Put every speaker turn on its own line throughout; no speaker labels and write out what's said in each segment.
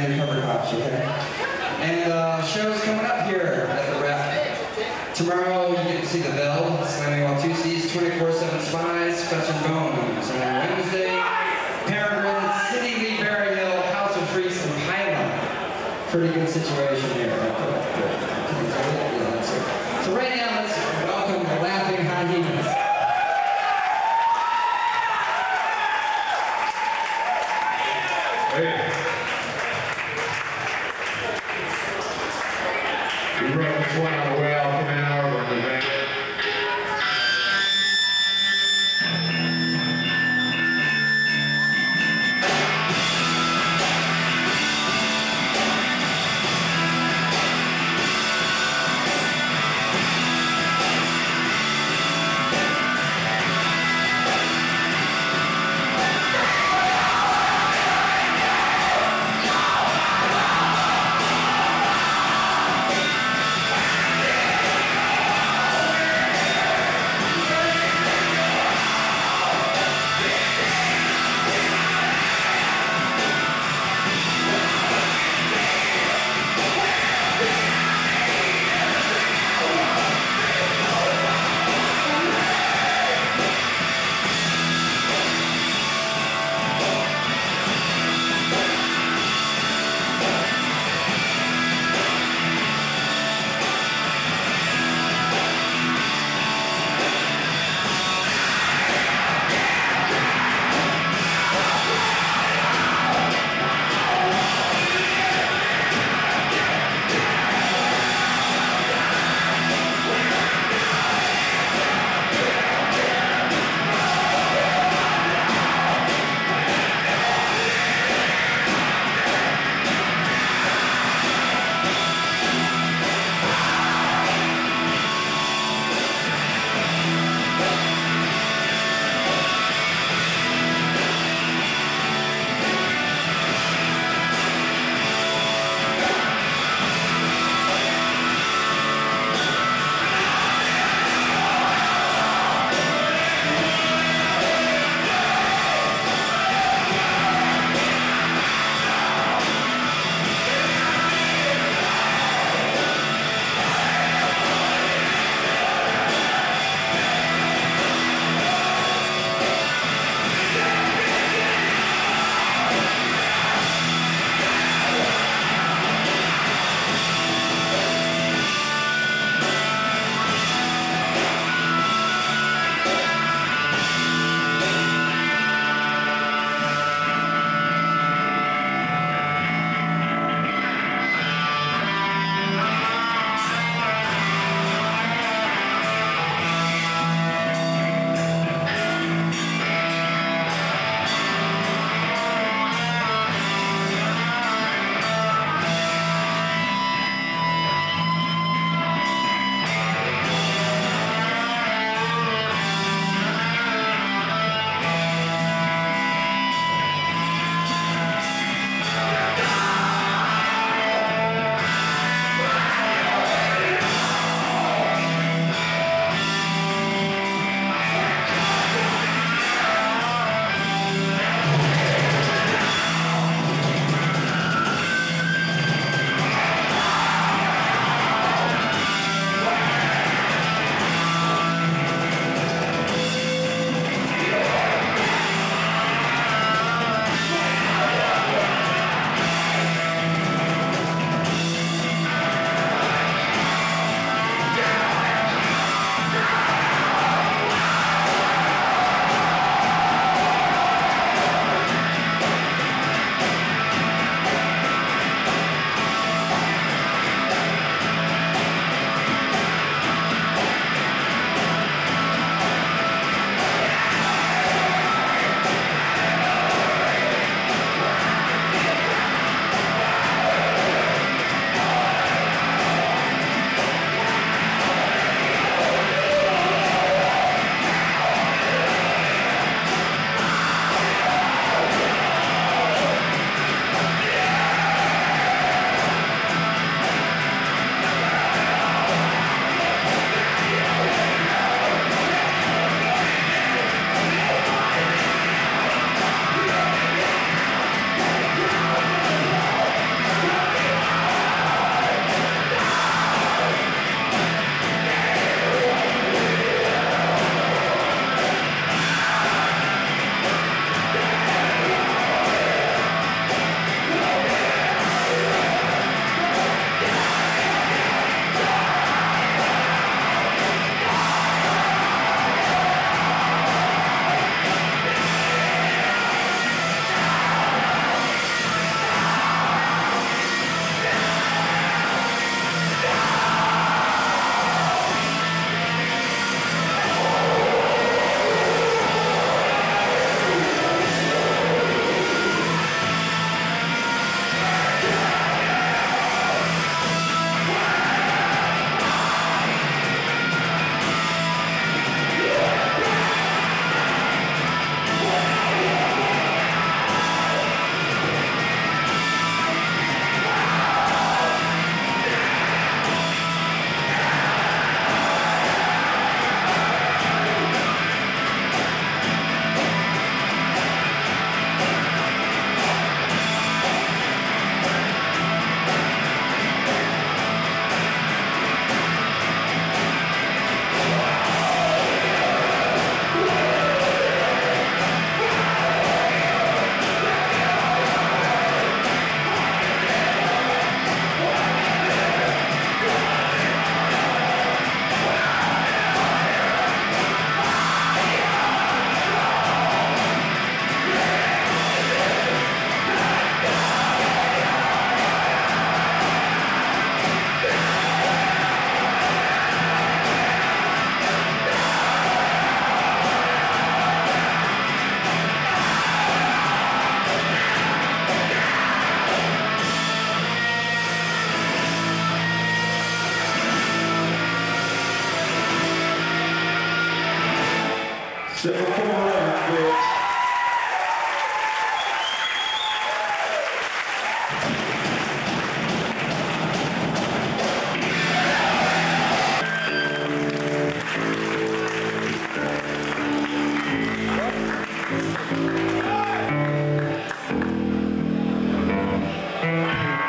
and cover hops, okay. And uh, shows coming up here at the Rep. Tomorrow you get to see The Bell, Slammin' Watusis, 24-7 Spyz, special. and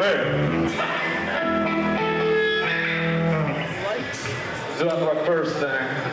Hey.
My first thing.